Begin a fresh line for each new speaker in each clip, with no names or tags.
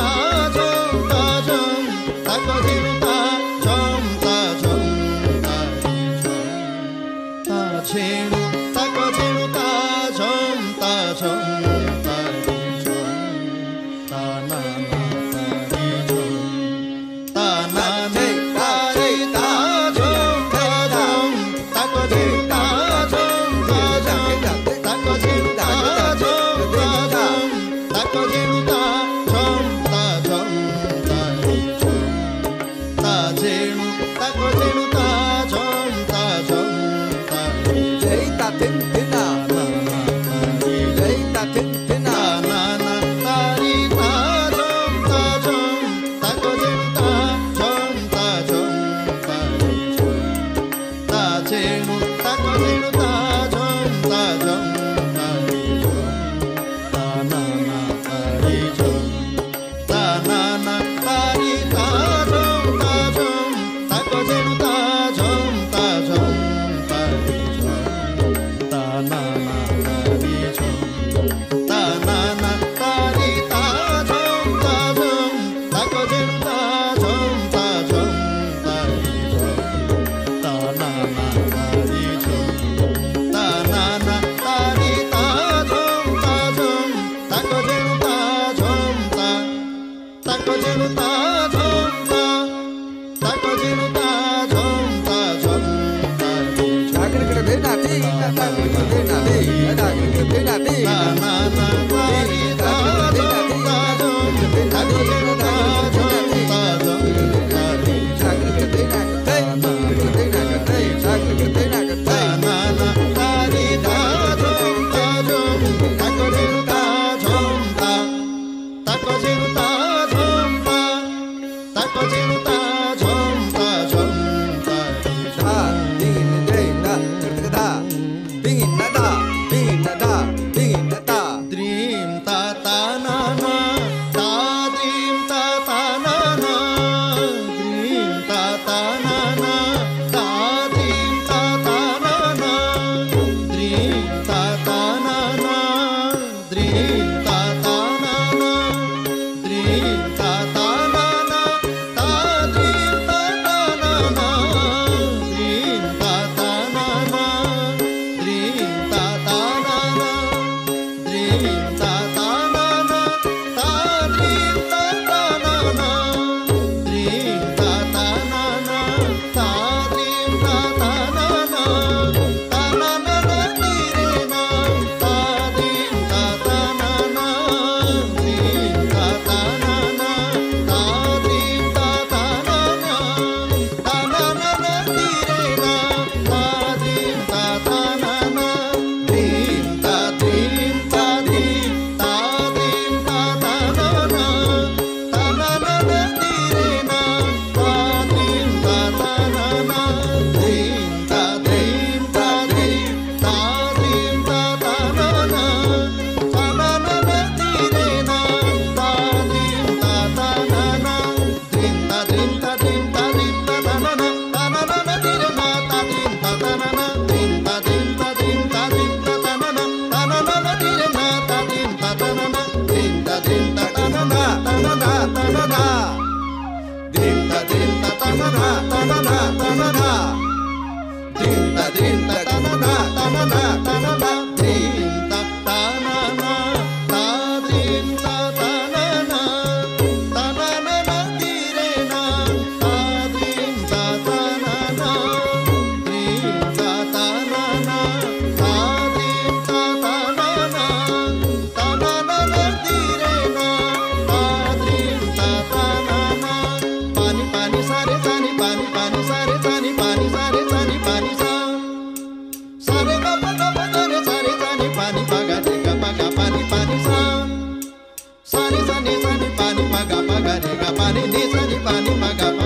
ना tá no tá? dinda tanana tanana tanana dinda dinda na na na. ga re ga pa re ni sa ni pa ni ma ga pa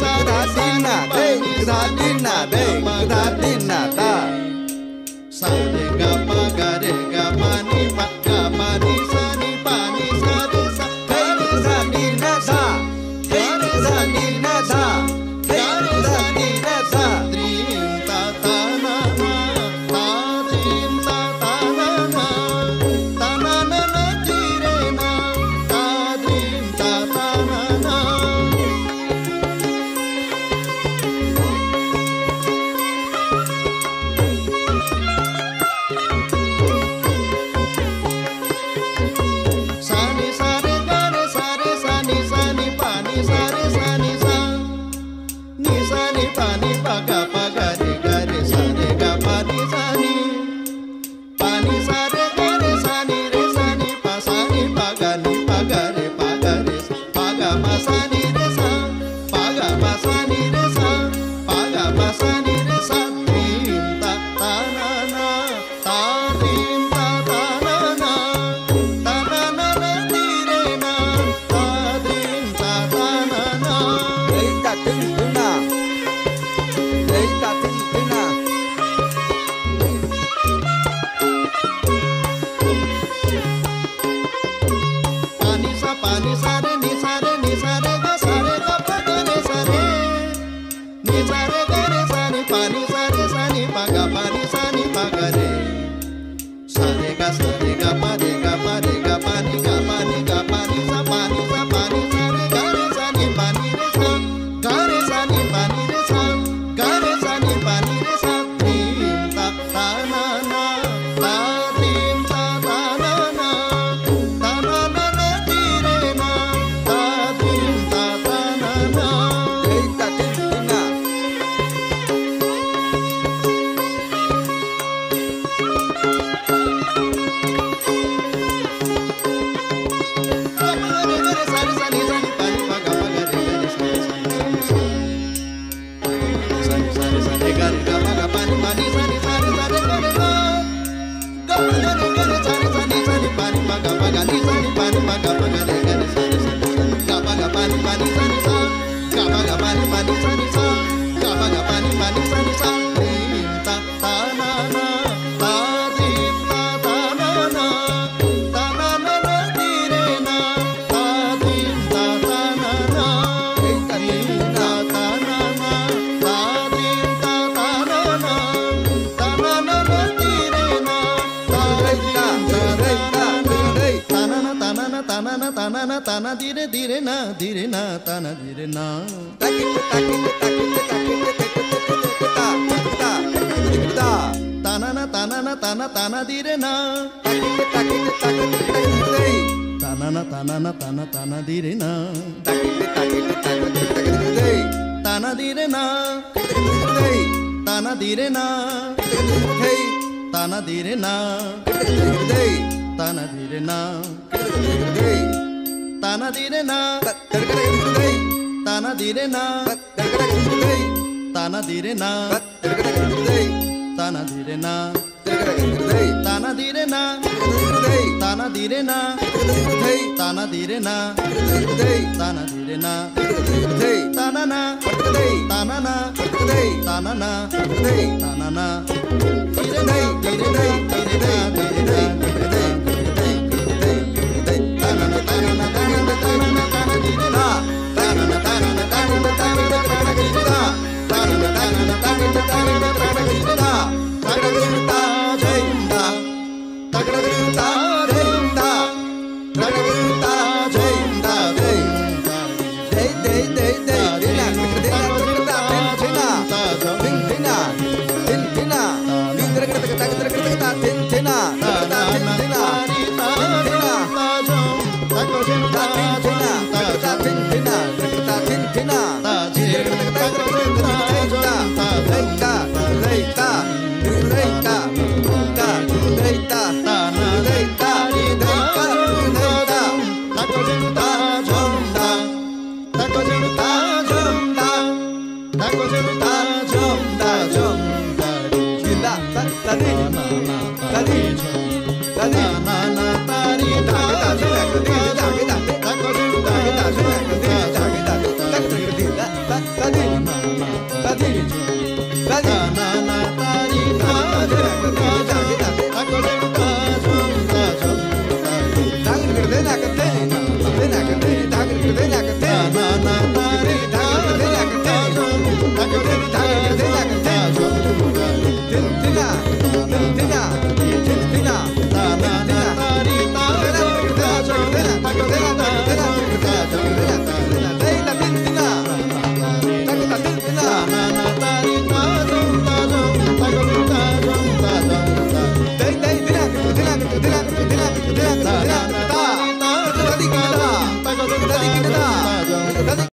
Gratina, hey, Gratina, hey, Gratina, ta. Sao de capa anybody. ताना धीरे धीरे ना धीरे ना, ताना धीरे ना। ताना ना ताना ना, ताना ताना धीरे ना। ताना ना ताना ना, ताना ताना धीरे ना। ताना धीरे ना। ताना धीरे ना। ताना धीरे ना। ताना धीरे ना। ताना दीरे ना ताना दीरे ना ताना दीरे ना ताना दीरे ना ताना दीरे ना ताना दीरे ना ताना दीरे ना ताना दीरे ना ताना ना ताना ना ताना ना ताना ना धीरे धीरे धीरे